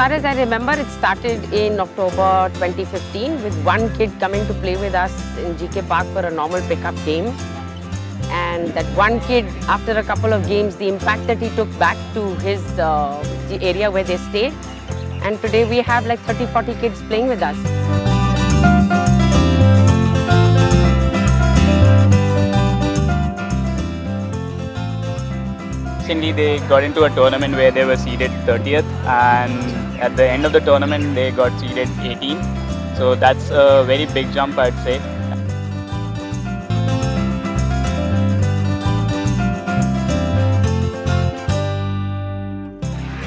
far as I remember, it started in October 2015 with one kid coming to play with us in GK Park for a normal pickup game. And that one kid, after a couple of games, the impact that he took back to his uh, the area where they stayed. And today we have like 30, 40 kids playing with us. Recently, they got into a tournament where they were seeded 30th, and at the end of the tournament, they got seeded 18. So that's a very big jump, I'd say.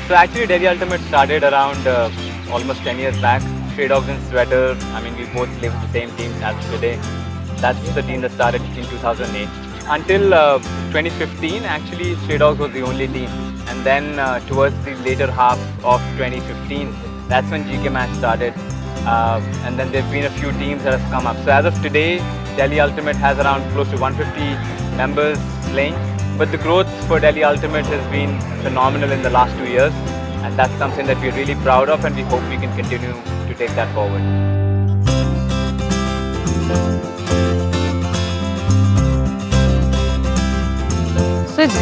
So actually Delhi Ultimate started around uh, almost 10 years back. Stray Dogs and Sweater, I mean we both play with the same team as today. That's the team that started in 2008. Until uh, 2015 actually Stray Dogs was the only team. And then uh, towards the later half of 2015, that's when GK Match started. Uh, and then there have been a few teams that have come up. So as of today, Delhi Ultimate has around close to 150 members playing. But the growth for Delhi Ultimate has been phenomenal in the last two years. And that's something that we're really proud of and we hope we can continue to take that forward.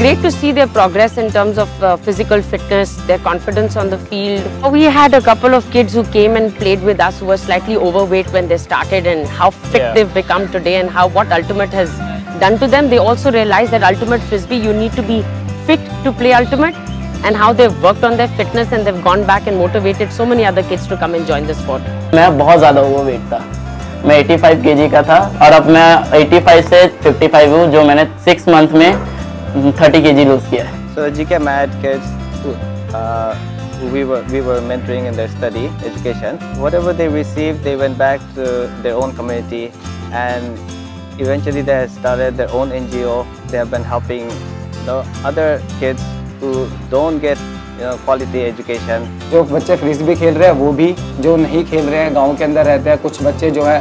great to see their progress in terms of uh, physical fitness, their confidence on the field. We had a couple of kids who came and played with us who were slightly overweight when they started and how fit Yeah. they've become today and how what Ultimate has done to them. They also realized that Ultimate Frisbee, you need to be fit to play Ultimate and how they've worked on their fitness and they've gone back and motivated so many other kids to come and join the sport. मैं बहुत ज़्यादा overweight था मैं 85 KG का था और अब मैं 85 से 55 हूँ जो मैंने सिक्स मंथ में 30 केजी लूज़ किया है So GK Mad kids, uh, we were we were mentoring in their study education. Whatever they received, they went back to their own community, and eventually they have started their own NGO. They have been helping the other kids who don't get you know quality education. जो बच्चे frisbee खेल रहे हैं वो भी जो नहीं खेल रहे हैं गाँव के अंदर रहते हैं कुछ बच्चे जो है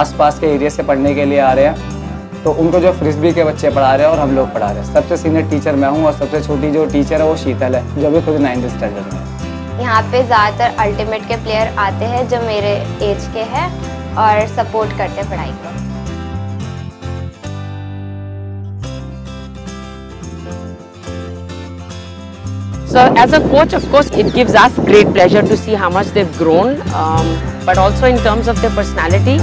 आसपास के एरिया से पढ़ने के लिए आ रहे हैं तो उनको जो फ्रिस्बी के बच्चे पढ़ा रहे हैं और हम लोग पढ़ा रहे हैं सबसे सीनियर टीचर मैं हूँ और सबसे छोटी जो टीचर है वो शीतल है जो भी खुद नाइन्थ स्टैंडर्ड में यहाँ पे ज़्यादातर अल्टीमेट के प्लेयर आते हैं जो मेरे एज के हैं और सपोर्ट करते हैं पढ़ाई को So as a coach, of course, it gives us great pleasure to see how much they've grown, um, but also in terms of their personality.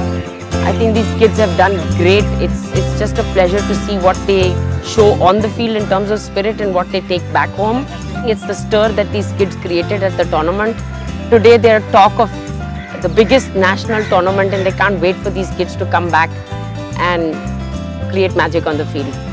I think these kids have done great. It's, it's just a pleasure to see what they show on the field in terms of spirit and what they take back home. It's the stir that these kids created at the tournament. Today they're talk of the biggest national tournament and they can't wait for these kids to come back and create magic on the field.